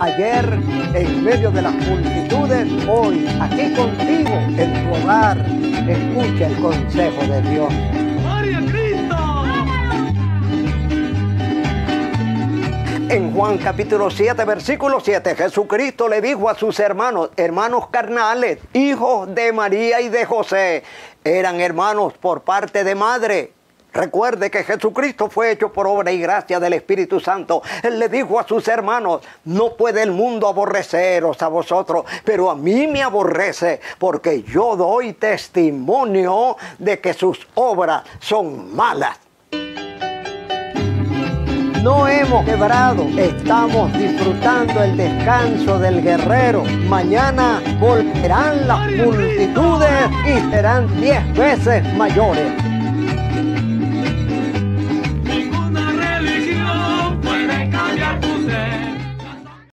ayer en medio de las multitudes, hoy aquí contigo en tu hogar. Escucha el consejo de Dios. En Juan capítulo 7, versículo 7, Jesucristo le dijo a sus hermanos, hermanos carnales, hijos de María y de José, eran hermanos por parte de madre. Recuerde que Jesucristo fue hecho por obra y gracia del Espíritu Santo. Él le dijo a sus hermanos, no puede el mundo aborreceros a vosotros, pero a mí me aborrece porque yo doy testimonio de que sus obras son malas no hemos quebrado, estamos disfrutando el descanso del guerrero. Mañana volverán las multitudes y serán diez veces mayores.